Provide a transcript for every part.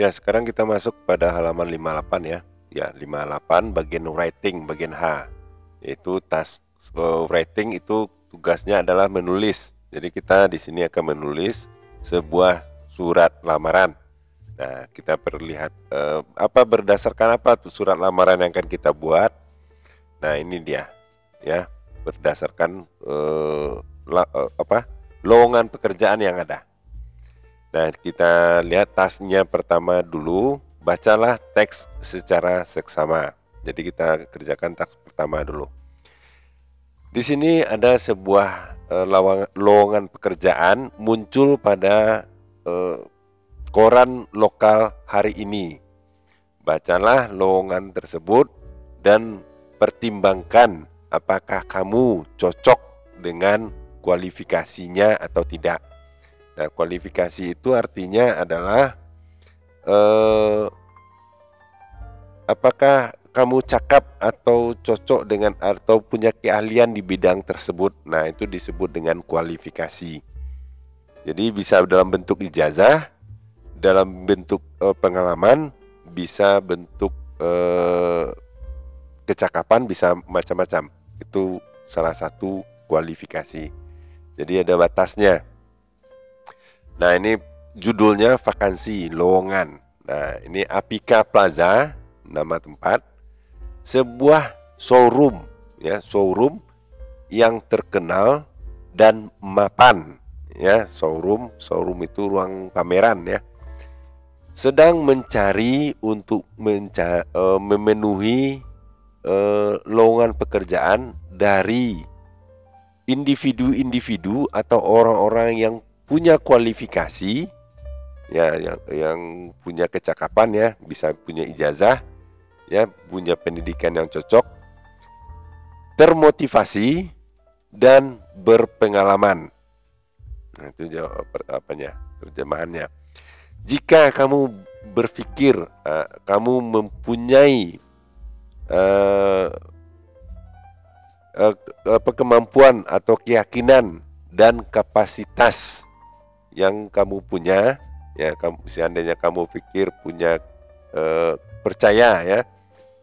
Ya, sekarang kita masuk pada halaman 58 ya. Ya, 58 bagian writing, bagian H. Yaitu task uh, writing itu tugasnya adalah menulis. Jadi kita di sini akan menulis sebuah surat lamaran. Nah, kita perlihat uh, apa berdasarkan apa tuh surat lamaran yang akan kita buat. Nah, ini dia ya, berdasarkan uh, la, uh, apa? lowongan pekerjaan yang ada. Nah, kita lihat tasnya pertama dulu, bacalah teks secara seksama. Jadi kita kerjakan teks pertama dulu. Di sini ada sebuah uh, lowongan pekerjaan muncul pada uh, koran lokal hari ini. Bacalah lowongan tersebut dan pertimbangkan apakah kamu cocok dengan kualifikasinya atau tidak. Nah, kualifikasi itu artinya adalah eh, apakah kamu cakap atau cocok dengan atau punya keahlian di bidang tersebut. Nah, itu disebut dengan kualifikasi. Jadi bisa dalam bentuk ijazah, dalam bentuk eh, pengalaman, bisa bentuk eh, kecakapan, bisa macam-macam. Itu salah satu kualifikasi. Jadi ada batasnya. Nah ini judulnya vakansi lowongan. Nah ini Apika Plaza nama tempat. Sebuah showroom ya showroom yang terkenal dan mapan ya showroom. Showroom itu ruang pameran ya. Sedang mencari untuk menca uh, memenuhi uh, lowongan pekerjaan dari individu-individu atau orang-orang yang punya kualifikasi ya yang yang punya kecakapan ya bisa punya ijazah ya punya pendidikan yang cocok termotivasi dan berpengalaman. Nah, itu jawab apanya terjemahannya. Jika kamu berpikir uh, kamu mempunyai uh, uh, kemampuan atau keyakinan dan kapasitas yang kamu punya ya kamu seandainya kamu pikir punya eh, percaya ya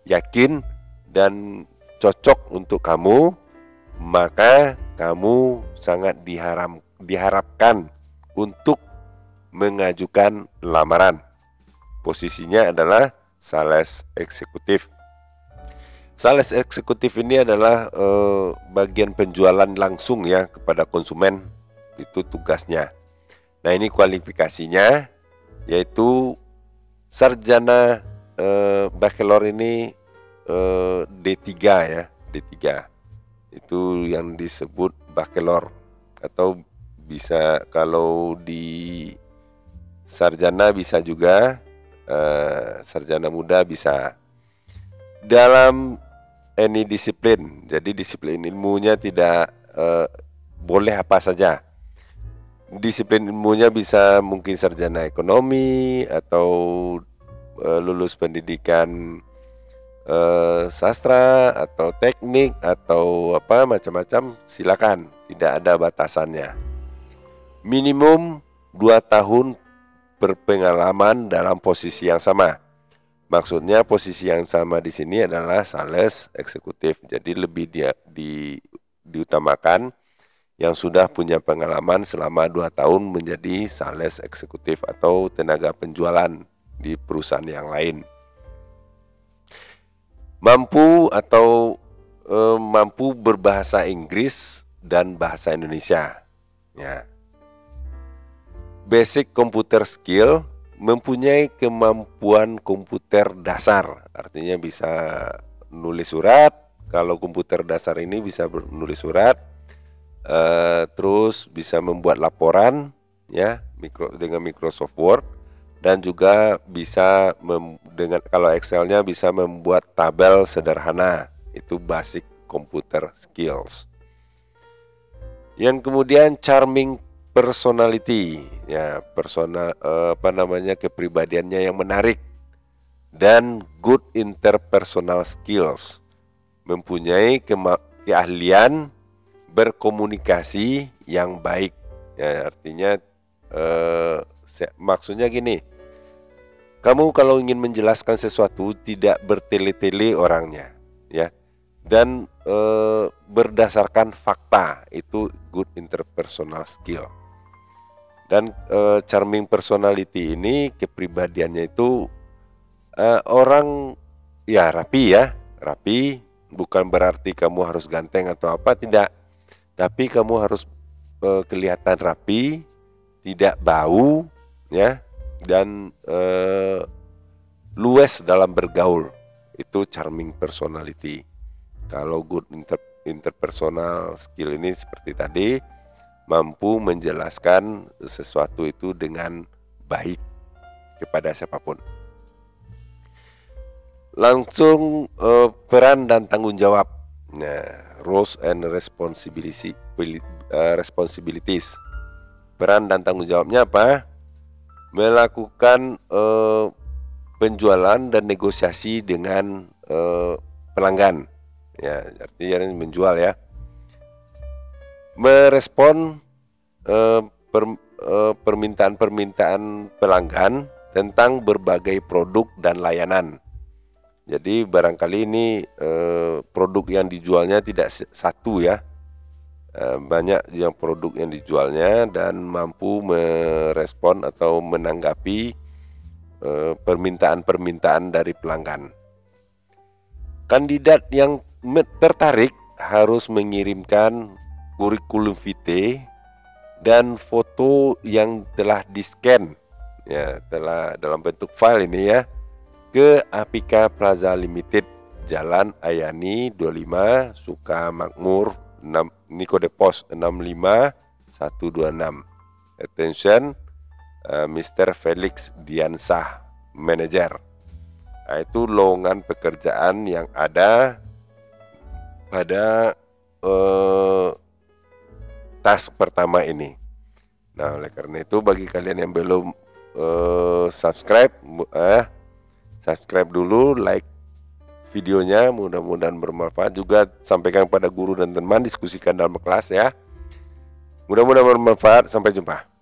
yakin dan cocok untuk kamu maka kamu sangat diharam, diharapkan untuk mengajukan lamaran. Posisinya adalah sales eksekutif. Sales eksekutif ini adalah eh, bagian penjualan langsung ya kepada konsumen. Itu tugasnya Nah ini kualifikasinya yaitu sarjana eh, bachelor ini eh, D3 ya D3 itu yang disebut bachelor. Atau bisa kalau di sarjana bisa juga eh, sarjana muda bisa. Dalam any disiplin jadi disiplin ilmunya tidak eh, boleh apa saja disiplin ilmunya bisa mungkin sarjana ekonomi atau uh, lulus pendidikan uh, sastra atau teknik atau apa macam-macam silakan. Tidak ada batasannya. Minimum 2 tahun berpengalaman dalam posisi yang sama. Maksudnya posisi yang sama di sini adalah sales eksekutif. Jadi lebih dia di diutamakan yang sudah punya pengalaman selama 2 tahun menjadi sales eksekutif atau tenaga penjualan di perusahaan yang lain. Mampu atau e, mampu berbahasa Inggris dan bahasa Indonesia. Ya. Basic computer skill mempunyai kemampuan komputer dasar, artinya bisa nulis surat. Kalau komputer dasar ini bisa menulis surat, uh, terus bisa membuat laporan ya mikro dengan Microsoft Word dan juga bisa mem, dengan kalau Excelnya bisa membuat tabel sederhana. Itu basic computer skills. Yang kemudian charming personality ya personal uh, apa namanya kepribadiannya yang menarik dan good interpersonal skills. Mempunyai keahlian berkomunikasi yang baik. Ya artinya eh, maksudnya gini kamu kalau ingin menjelaskan sesuatu tidak bertele-tele orangnya, ya, dan e, berdasarkan fakta itu good interpersonal skill. Dan e, charming personality ini kepribadiannya itu e, orang ya rapi ya, rapi. Bukan berarti kamu harus ganteng atau apa tidak, tapi kamu harus e, kelihatan rapi, tidak bau, ya, dan e, luwes dalam bergaul. Itu charming personality. Kalau good inter, interpersonal skill ini seperti tadi mampu menjelaskan sesuatu itu dengan baik kepada siapa pun. Langsung uh, peran dan tanggung jawab. Nah, roles and uh, responsibilities. Peran dan tanggung jawabnya apa? Melakukan uh, penjualan dan negosiasi dengan uh, pelanggan ya artinya menjual ya merespon eh, per, eh, permintaan-permintaan pelanggan tentang berbagai produk dan layanan jadi barangkali ini eh, produk yang dijualnya tidak satu ya. Eh, banyak yang produk yang dijualnya dan mampu merespon atau menanggapi eh, permintaan-permintaan dari pelanggan. Kandidat yang tertarik harus mengirimkan kurikulum vitae dan foto yang telah di-scan. Ya telah dalam bentuk file ini ya ke Apika Plaza Limited Jalan Ayani 25 Suka Makmur 6 Niko Depos 65 126 attention uh, Mr. Felix Diansah manager nah, itu lowongan pekerjaan yang ada pada uh, task pertama ini. Nah, oleh karena itu bagi kalian yang belum uh, subscribe, eh, subscribe dulu, like videonya, mudah-mudahan bermanfaat juga. Sampaikan kepada guru dan teman, diskusikan dalam kelas ya. Mudah-mudahan bermanfaat. Sampai jumpa.